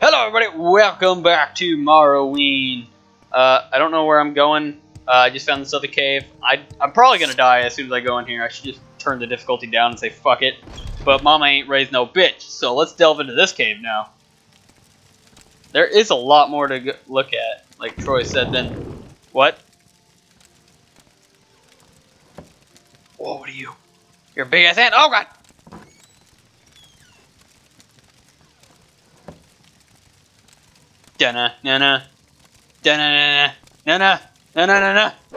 Hello, everybody. Welcome back to Morrowind. Uh, I don't know where I'm going. Uh, I just found this other cave. I, I'm probably gonna die as soon as I go in here. I should just turn the difficulty down and say fuck it. But Mama ain't raised no bitch, so let's delve into this cave now. There is a lot more to look at, like Troy said. Then what? Whoa, what are you? You're a big ass ant. Oh god. Na na, na na, na na, na na, na, na,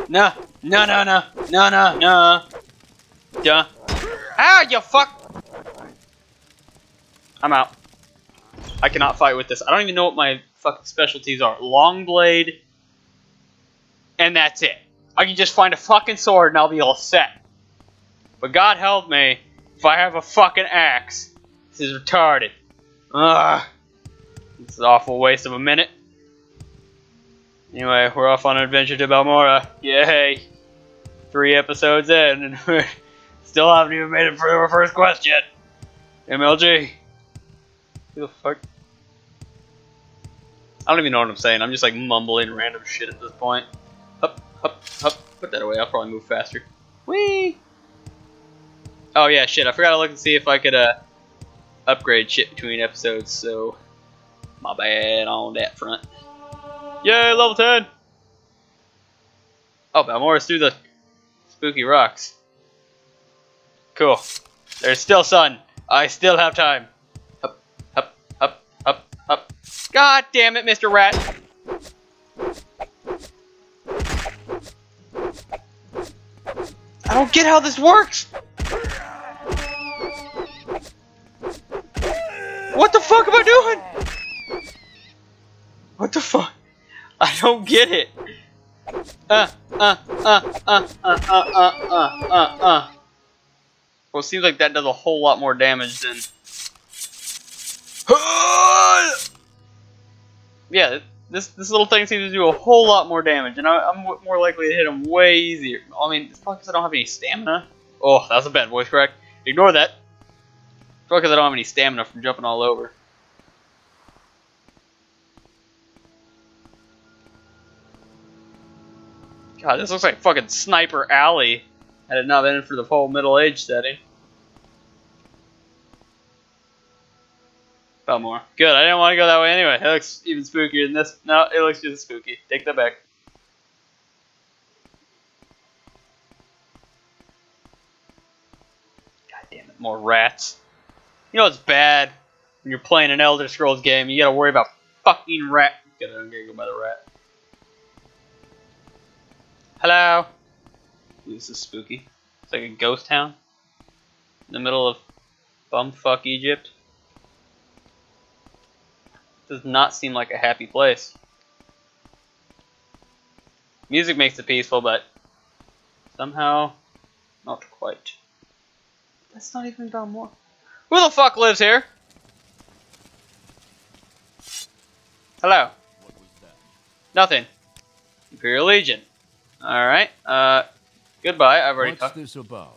na, na, na, na, na, na. Ah, you fuck! I'm out. I cannot fight with this. I don't even know what my fucking specialties are. Long blade, and that's it. I can just find a fucking sword and I'll be all set. But God help me if I have a fucking axe. This is retarded. Ugh. It's an awful waste of a minute. Anyway, we're off on an adventure to Balmora. Yay! Three episodes in, and we still haven't even made it through our first quest yet. MLG. Who the fuck? I don't even know what I'm saying. I'm just like mumbling random shit at this point. Up, up, up. Put that away. I'll probably move faster. Whee! Oh yeah, shit. I forgot to look and see if I could uh upgrade shit between episodes. So my bad on that front. Yay, level 10! Oh, Balmora's through the spooky rocks. Cool. There's still sun. I still have time. Up, up, up, up, up. God damn it, Mr. Rat! I don't get how this works! What the fuck am I doing? What the fuck? I don't get it. Uh, uh, uh, uh, uh, uh, uh, uh, uh, uh. Well, it seems like that does a whole lot more damage than... yeah, this this little thing seems to do a whole lot more damage, and I, am more likely to hit him way easier. I mean, it's probably because I don't have any stamina. Oh, that's a bad voice crack. Ignore that. It's probably because I don't have any stamina from jumping all over. God, this looks like fucking Sniper Alley had it not been for the whole Middle Age setting. Belmore. Good, I didn't want to go that way anyway. It looks even spookier than this. No, it looks just spooky. Take that back. God damn it, more rats. You know it's bad when you're playing an Elder Scrolls game, you gotta worry about fucking rat. Gotta go by the rat. Hello. This is spooky. It's like a ghost town in the middle of bumfuck Egypt. Does not seem like a happy place. Music makes it peaceful, but somehow not quite. That's not even Balmora. Who the fuck lives here? Hello. Nothing. Imperial Legion. Alright, uh, goodbye. I've already What's talked. this about?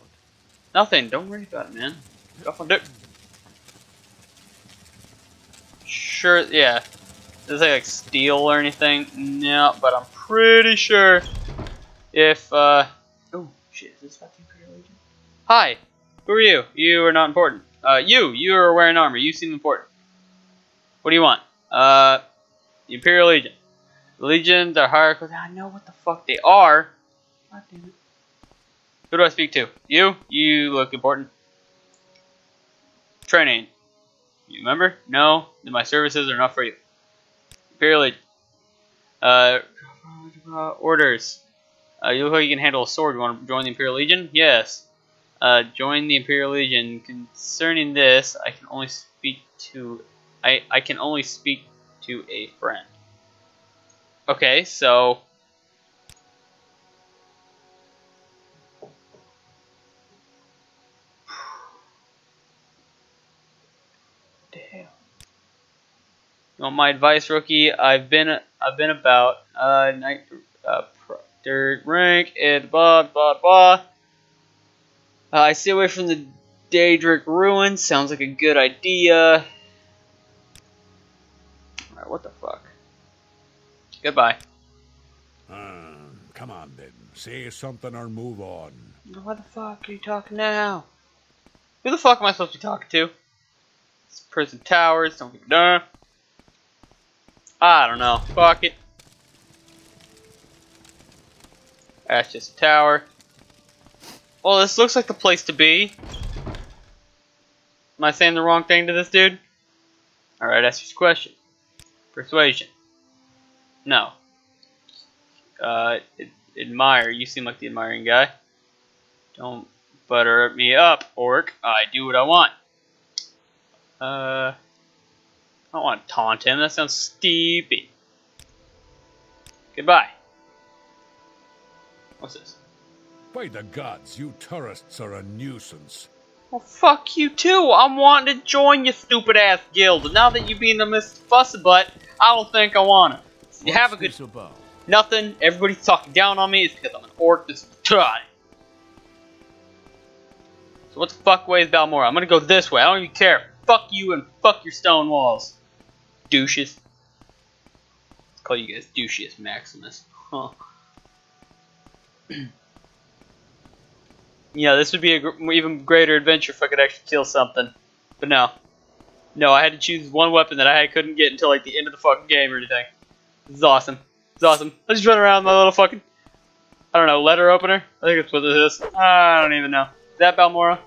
Nothing. Don't worry about it, man. Go on, do Sure, yeah. Does it like steel or anything? No, but I'm pretty sure if, uh... Oh, shit, is this fucking Imperial Legion? Hi! Who are you? You are not important. Uh, you! You are wearing armor. You seem important. What do you want? Uh, the Imperial Legion. The Legion, the Hierarchy. I know what the fuck they are. God damn it. Who do I speak to? You? You look important. Training. You remember? No? Then my services are not for you. Imperial Legion. Uh, orders. Uh, you look like you can handle a sword. You want to join the Imperial Legion? Yes. Uh, join the Imperial Legion. Concerning this, I can only speak to... I, I can only speak to a friend. Okay, so Damn. Want my advice, rookie? I've been I've been about uh night uh third rank and blah blah blah. Uh, I stay away from the Daedric ruins. Sounds like a good idea. Alright, what the fuck? Goodbye. Uh, come on then. Say something or move on. What the fuck are you talking now? Who the fuck am I supposed to be talking to? It's prison towers, don't give a darn. I don't know. Fuck it. That's just a tower. Well, this looks like the place to be. Am I saying the wrong thing to this dude? Alright, ask your question. Persuasion. No. Uh, admire. You seem like the admiring guy. Don't butter me up, orc. I do what I want. Uh, I don't want to taunt him. That sounds stupid. Goodbye. What's this? By the gods, you tourists are a nuisance. Well, fuck you too. I'm wanting to join your stupid ass guild. Now that you've being a Mr. Fussabutt, I don't think I wanna. You have a good. Nothing. Everybody's talking down on me. It's because I'm an orc. Is time. So what the fuck way is Balmora? I'm gonna go this way. I don't even care. Fuck you and fuck your stone walls. Douches. Call you guys douchiest Maximus. Huh. yeah, this would be a gr even greater adventure if I could actually kill something. But no. No, I had to choose one weapon that I couldn't get until like the end of the fucking game or anything. This is awesome. It's awesome. Let's just run around my little fucking, I don't know, letter opener? I think that's what this is. I don't even know. Is that Balmora?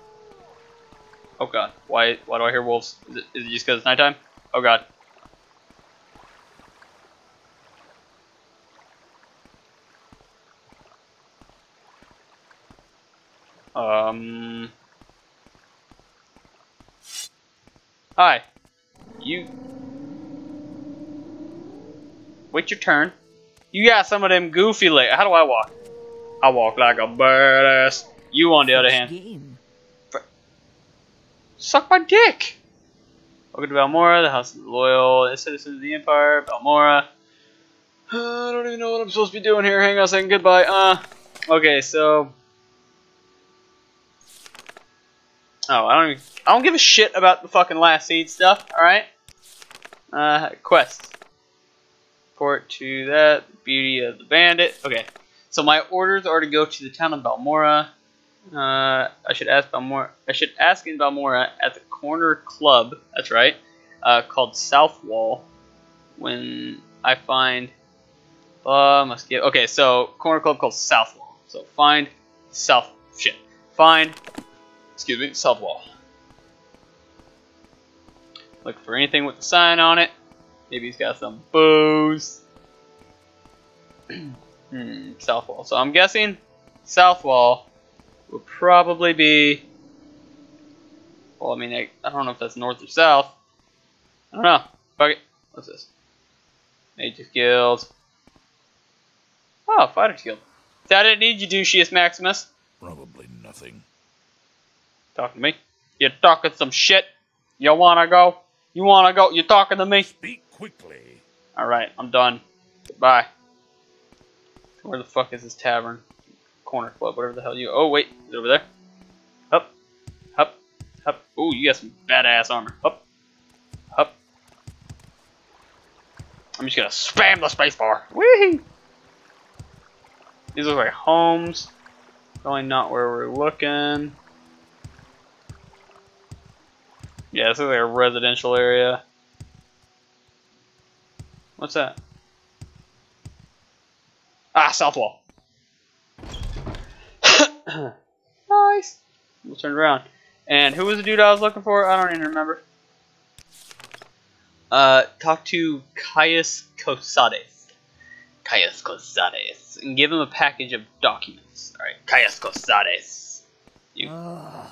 Oh god. Why Why do I hear wolves? Is it, is it just because it's nighttime? Oh god. Um. Hi. You. Wait your turn. You got some of them goofy legs. How do I walk? I walk like a badass. You, on the other hand. Suck my dick! Welcome to Balmora, the house of the loyal citizens of the Empire. Balmora. Uh, I don't even know what I'm supposed to be doing here. Hang on a second. Goodbye. Uh. Okay, so. Oh, I don't even, I don't give a shit about the fucking last seed stuff, alright? Uh, quests. Report to that. Beauty of the Bandit. Okay. So my orders are to go to the town of Balmora. Uh, I should ask Balmora. I should ask in Balmora at the corner club. That's right. Uh, called South Wall. When I find, uh, must get. Okay, so corner club called South Wall. So find South. Shit. Find. Excuse me. South Wall. Look for anything with the sign on it. Maybe he's got some booze. hmm, south wall. So I'm guessing south wall will probably be. Well, I mean, I, I don't know if that's north or south. I don't know. Fuck it. What's this? Mage's Guild. Oh, Fighter's Guild. That didn't need you, douchiest Maximus. Probably nothing. Talking to me? You're talking some shit? You wanna go? You wanna go? You talking to me? Speak quickly. Alright, I'm done. Goodbye. Where the fuck is this tavern? Corner club, whatever the hell you. Oh, wait. Is it over there? Up. Up. Up. Ooh, you got some badass armor. Up. Up. I'm just gonna spam the spacebar. Woohoo! These look like homes. Probably not where we're looking. Yeah, this is like a residential area. What's that? Ah, south wall. nice. We'll turn around. And who was the dude I was looking for? I don't even remember. Uh, talk to Caius Cosades. Caius Cosades. And give him a package of documents. Alright, Caius Cosades. You. Uh,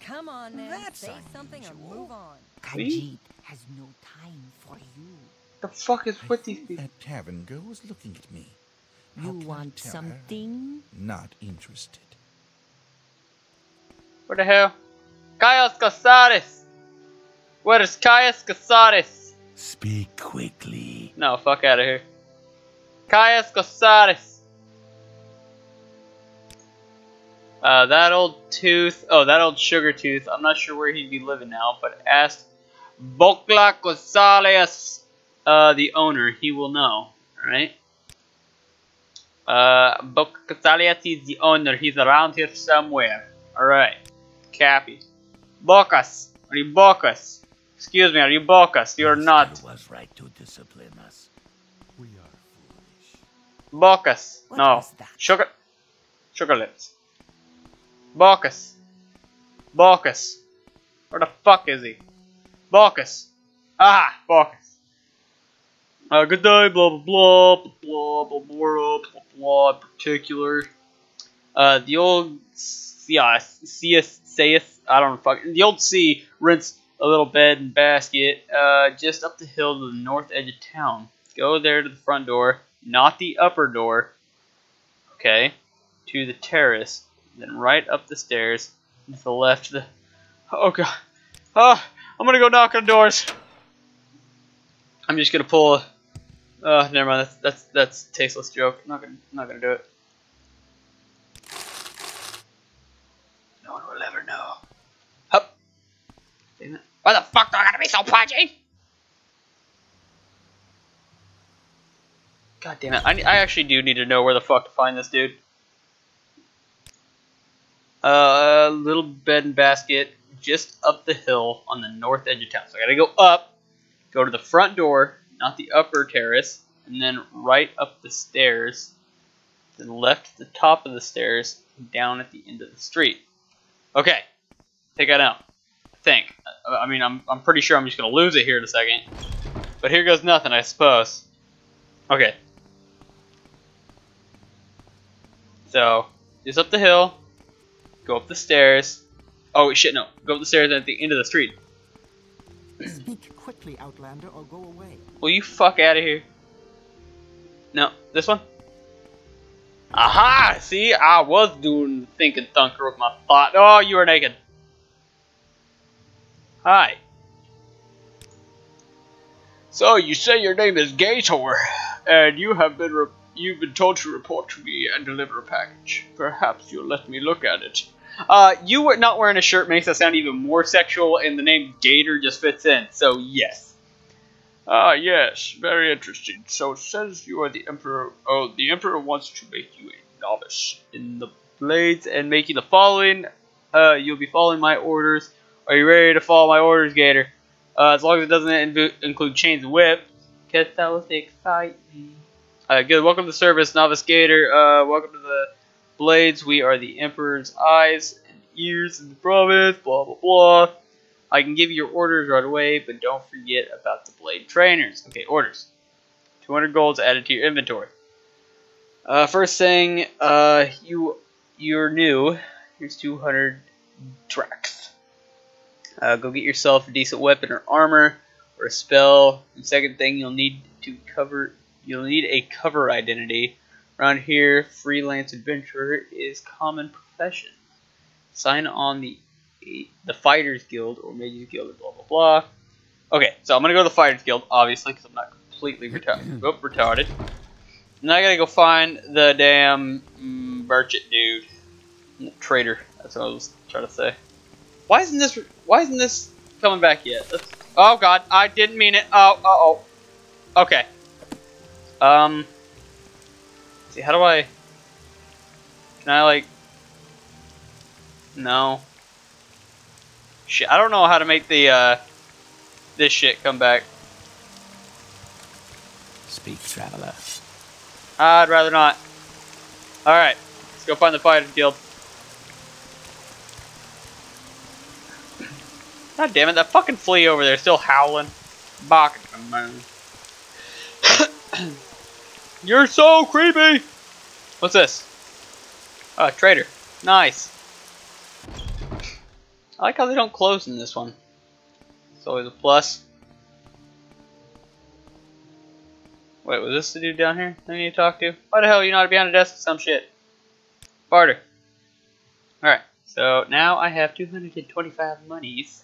Come on now, That's say unusual. something or move on. Khajiit has no time for you the fuck is with these people? That tavern girl was looking at me. How you want something? Her? Not interested. What the hell? Caius Cosades! Where is Caius Cosades? Speak quickly. No, fuck out of here. Caius Cosades! Uh, that old tooth. Oh, that old sugar tooth. I'm not sure where he'd be living now, but asked Bokla Gonzalez uh, the owner, he will know. Alright? Uh, Bocasalias is the owner. He's around here somewhere. Alright. Cappy. Bocas. Are you Bocas? Excuse me, are you Bocas? You're not. Master was right to discipline us. We are foolish. Bocas. What no. was? Sugar. Sugar lips. Bocas. Bocas. Where the fuck is he? Bocas. Ah, Bocas. Uh, good day, blah blah blah blah blah blah blah blah. In particular, uh, the old yeah, CS CS I don't know fuck the old C rents a little bed and basket uh just up the hill to the north edge of town. Go there to the front door, not the upper door. Okay, to the terrace, then right up the stairs to the left. The oh god, oh I'm gonna go knock on doors. I'm just gonna pull. A, uh, never mind. That's that's that's a tasteless joke. I'm not gonna not gonna do it. No one will ever know. Hup. Damn it. Why the fuck do I gotta be so pudgy? God damn it. I, I actually do need to know where the fuck to find this dude. Uh, little bed and basket just up the hill on the north edge of town. So I gotta go up, go to the front door, not the upper terrace, and then right up the stairs, then left at the top of the stairs, and down at the end of the street. Okay, take that out. I think. I mean, I'm, I'm pretty sure I'm just gonna lose it here in a second. But here goes nothing, I suppose. Okay. So, just up the hill, go up the stairs. Oh, shit, no. Go up the stairs at the end of the street. Speak quickly, Outlander, or go away. Will you fuck out of here? No, this one? Aha! See, I was doing the thinking thunker with my thought. Oh, you are naked. Hi. So you say your name is Gaytor, and you have been re- you've been told to report to me and deliver a package. Perhaps you'll let me look at it. Uh, you were not wearing a shirt makes that sound even more sexual, and the name Gaytor just fits in. So yes. Ah, yes, very interesting. So it says you are the Emperor. Oh, the Emperor wants to make you a novice in the blades and make you the following. Uh, you'll be following my orders. Are you ready to follow my orders, Gaytor? Uh, as long as it doesn't inv- include chains and whip, because that was exciting. Uh, good. Welcome to service, Novice Gaytor. Uh, welcome to the blades. We are the Emperor's eyes and ears in the province. Blah blah blah. I can give you your orders right away, but don't forget about the blade trainers. Okay, orders. 200 golds added to your inventory. Uh, first thing, uh, you you're new. Here's 200 drax. Uh, go get yourself a decent weapon or armor or a spell. And second thing, you'll need to cover. You'll need a cover identity. Around here, freelance adventurer is common profession. Sign on the the Fighters Guild or Mages Guild or blah blah blah. Okay, so I'm gonna go to the Fighters Guild, obviously, because I'm not completely retarded. oh, retarded. Now I gotta go find the damn mm, merchant dude, traitor. That's what I was trying to say. Why isn't this? Why isn't this coming back yet? Let's, oh God, I didn't mean it. Oh, uh oh. Okay. Um. See, how do I? Can I like? No. Shit, I don't know how to make the uh, this shit come back. Speak, traveler. I'd rather not. All right, let's go find the Fighters Guild. God damn it, that fucking flea over there still howling. Barking. You're so creepy! What's this? Oh, trader. Nice. I like how they don't close in this one. It's always a plus. Wait, was this the dude down here I need to talk to? Why the hell you not on a desk some shit? Barter. Alright, so now I have 225 monies.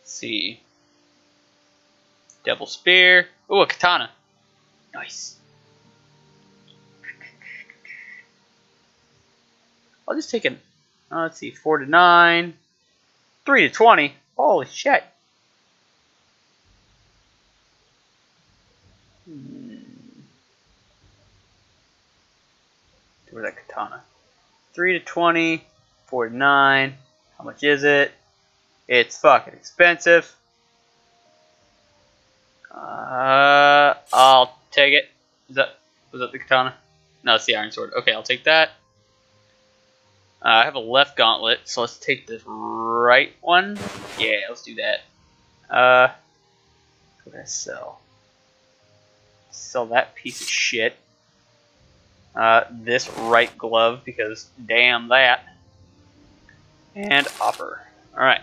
Let's see. Devil Spear. Ooh, a katana. Nice. I'll just take an, uh, let's see, 4 to 9. 3 to 20. Holy shit. Hmm. Where's that katana? 3 to 20, 4 to 9. How much is it? It's fucking expensive. Uh, I'll take it. Is that was that the katana? No, it's the iron sword. Okay, I'll take that. Uh, I have a left gauntlet, so let's take this right one. Yeah, let's do that. Uh, what did I sell? Sell that piece of shit. Uh, this right glove, because damn that. And offer. Alright.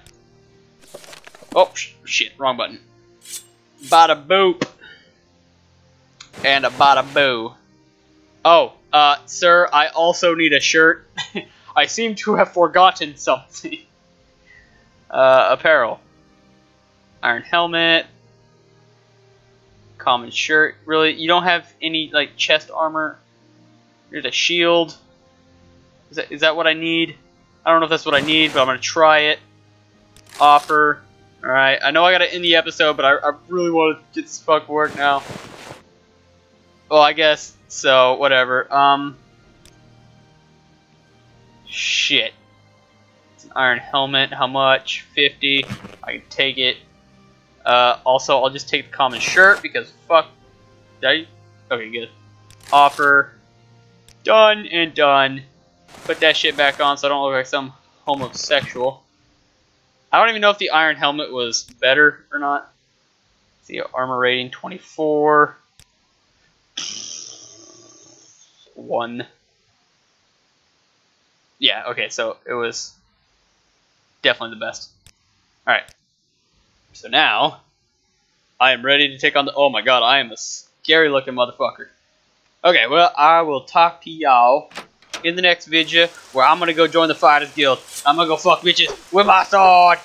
Oh, sh shit, wrong button. Bada boop. And a bada boo. Oh, uh, sir, I also need a shirt. I seem to have forgotten something. Uh, apparel. Iron helmet. Common shirt. Really, you don't have any, like, chest armor? Here's a shield. Is that, is that what I need? I don't know if that's what I need, but I'm going to try it. Offer. Alright, I know I gotta end the episode, but I, I really want to get this fuck work now. Well, I guess so, whatever. Um, shit. Iron helmet. How much? 50. I can take it. Uh, also, I'll just take the common shirt because fuck. Did I? Okay, good. Offer. Done and done. Put that shit back on so I don't look like some homosexual. I don't even know if the iron helmet was better or not. See, armor rating 24. 1. Yeah, okay, so it was definitely the best. Alright. So now, I am ready to take on the... Oh my god, I am a scary looking motherfucker. Okay, well, I will talk to y'all in the next video where I'm gonna go join the Fighters Guild. I'm gonna go fuck bitches with my sword.